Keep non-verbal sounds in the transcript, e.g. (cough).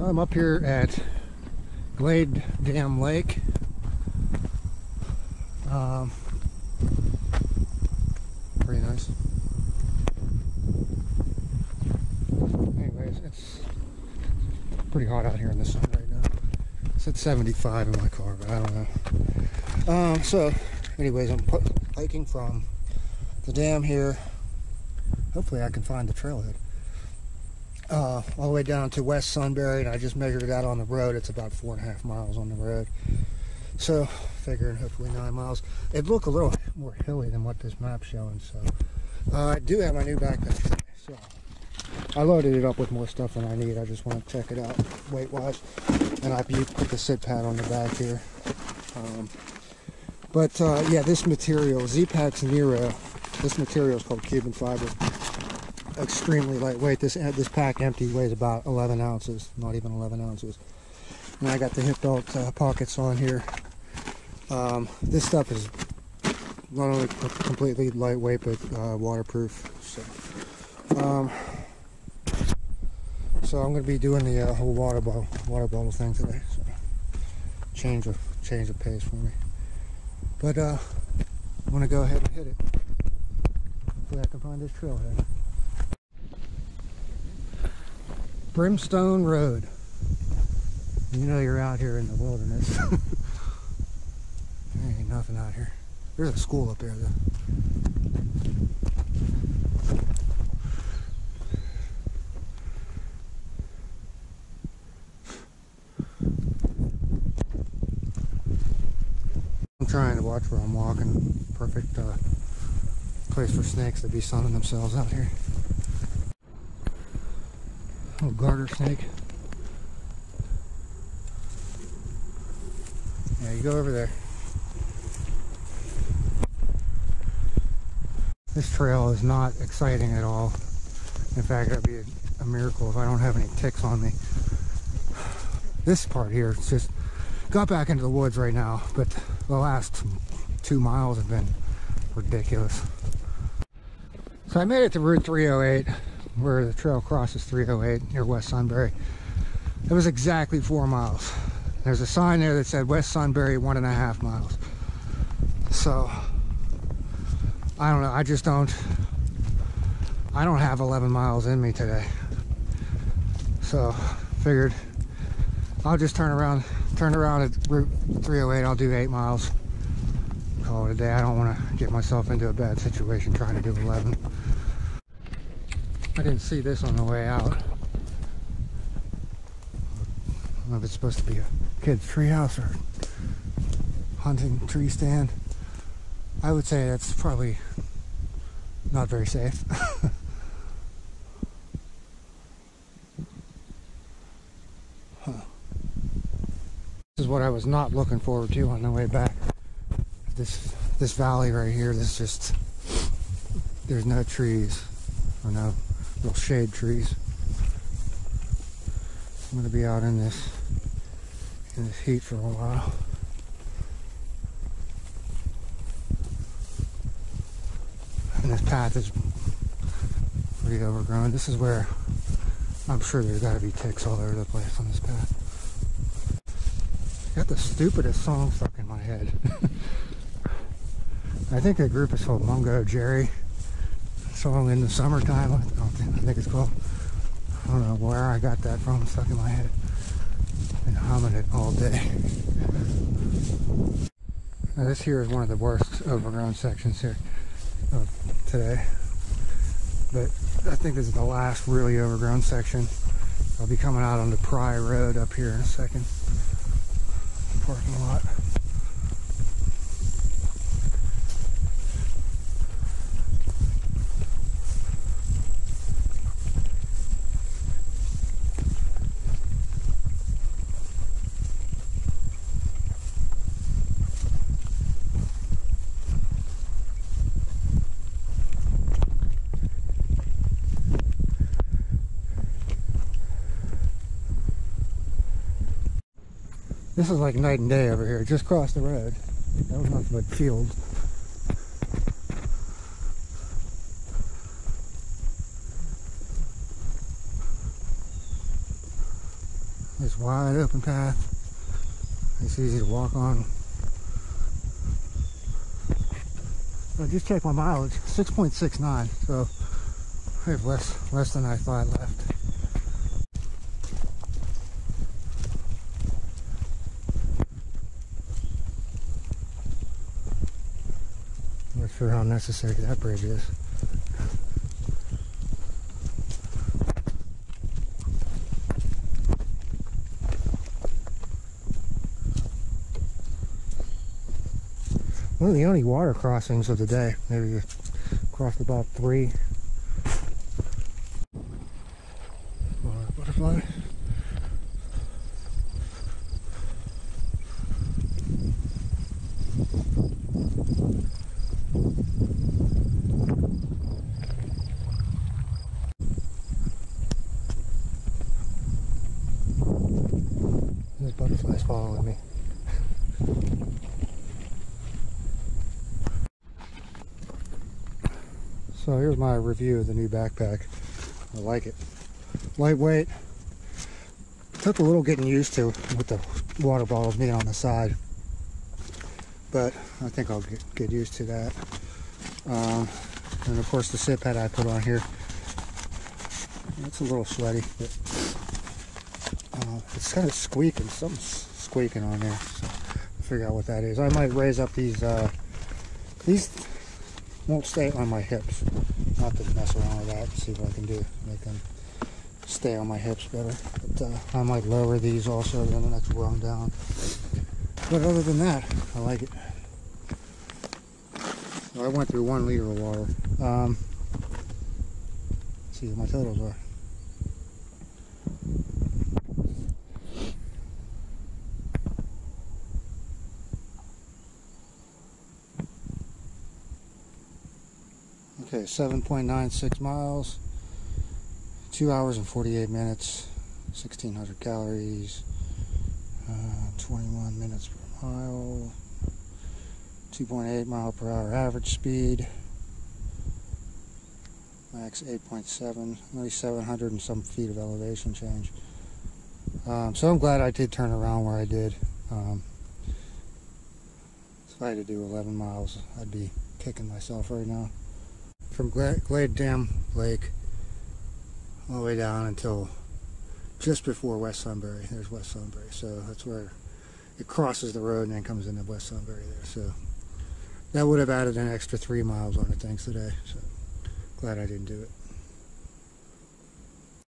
I'm up here at Glade Dam Lake. Um, pretty nice. Anyways, it's pretty hot out here in the sun right now. It's at 75 in my car, but I don't know. Um, so, anyways, I'm hiking from the dam here. Hopefully I can find the trailhead uh, all the way down to West Sunbury, and I just measured it out on the road. It's about four and a half miles on the road. So, figuring hopefully nine miles. It looked a little more hilly than what this map's showing. So, uh, I do have my new backpack. So, I loaded it up with more stuff than I need. I just want to check it out weight-wise. And I put the sit pad on the back here. Um, but uh, yeah, this material, Zpacks Nero, this material is called Cuben fiber extremely lightweight. This uh, this pack empty weighs about 11 ounces, not even 11 ounces. And I got the hip belt uh, pockets on here. Um, this stuff is not only completely lightweight but uh, waterproof. So, um, so I'm going to be doing the uh, whole water bottle water bottle thing today. So change of change of pace for me. But uh, I'm going to go ahead and hit it. Hopefully I can find this trailhead. Brimstone Road. You know you're out here in the wilderness. (laughs) there ain't nothing out here. There's a school up there though. I'm trying to watch where I'm walking. Perfect uh, place for snakes to be sunning themselves out here. Little garter snake. Yeah, you go over there. This trail is not exciting at all. In fact, it'd be a, a miracle if I don't have any ticks on me. This part here, it's just got back into the woods right now, but the last two miles have been ridiculous. So I made it to Route 308 where the trail crosses 308 near West Sunbury. It was exactly four miles. There's a sign there that said West Sunbury one and a half miles. So I don't know. I just don't. I don't have 11 miles in me today. So figured I'll just turn around, turn around at Route 308. I'll do eight miles. Call it a day. I don't want to get myself into a bad situation trying to do 11. I didn't see this on the way out. I don't know if it's supposed to be a kid's treehouse or hunting tree stand. I would say that's probably not very safe. (laughs) huh. This is what I was not looking forward to on the way back. This this valley right here, this just there's no trees or no little shade trees. I'm gonna be out in this in this heat for a while. And this path is pretty overgrown. This is where I'm sure there's gotta be ticks all over the place on this path. Got the stupidest song stuck in my head. (laughs) I think the group is called Mungo Jerry song in the summertime. I think it's called. I don't know where I got that from. It's stuck in my head. Been humming it all day. Now this here is one of the worst overgrown sections here of today. But I think this is the last really overgrown section. I'll be coming out on the Pry Road up here in a second. Parking lot. This is like night and day over here. Just crossed the road. That was nothing but fields. This wide open path. It's easy to walk on. I just checked my mileage, 6.69, so I have less less than I thought left. Sure how necessary that bridge is. One of the only water crossings of the day. Maybe crossed about three. Butterfly. This butterfly's following me. So here's my review of the new backpack. I like it. Lightweight. Took a little getting used to with the water bottles being on the side. But I think I'll get, get used to that. Um, and of course the sit pad I put on here. It's a little sweaty, but uh, it's kind of squeaking. Something's squeaking on there. So figure out what that is. I might raise up these uh, these won't stay on my hips. I'll to mess around with that see what I can do. Make them stay on my hips better. But uh, I might lower these also in the next rung down. But other than that, I like it. So I went through one liter of water. Um, see what my totals are. Okay, 7.96 miles, 2 hours and 48 minutes, 1600 calories, uh, 21 minutes per mile, 2.8 mile per hour average speed, max 8.7, only 700 and some feet of elevation change. Um, so I'm glad I did turn around where I did. Um, if I had to do 11 miles, I'd be kicking myself right now from Glade Dam Lake all the way down until just before West Sunbury. There's West Sunbury, so that's where it crosses the road and then comes into West Sunbury there. So that would have added an extra three miles on it, thanks today. So glad I didn't do it.